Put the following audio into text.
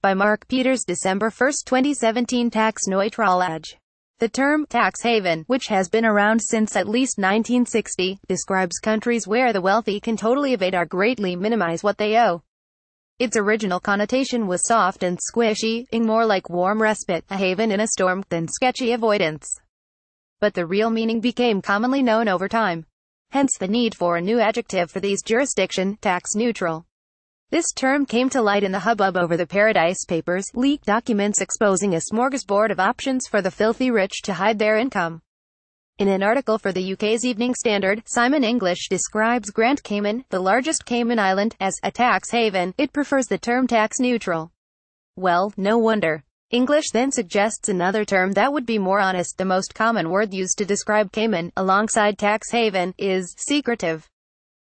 By Mark Peters December 1, 2017 Tax neutral age. The term tax haven, which has been around since at least 1960, describes countries where the wealthy can totally evade or greatly minimize what they owe. Its original connotation was soft and squishy, ing more like warm respite, a haven in a storm, than sketchy avoidance. But the real meaning became commonly known over time. Hence the need for a new adjective for these jurisdiction, tax neutral. This term came to light in the hubbub over the Paradise Papers, leaked documents exposing a smorgasbord of options for the filthy rich to hide their income. In an article for the UK's Evening Standard, Simon English describes Grand Cayman, the largest Cayman island, as a tax haven. It prefers the term tax neutral. Well, no wonder. English then suggests another term that would be more honest. The most common word used to describe Cayman, alongside tax haven, is secretive.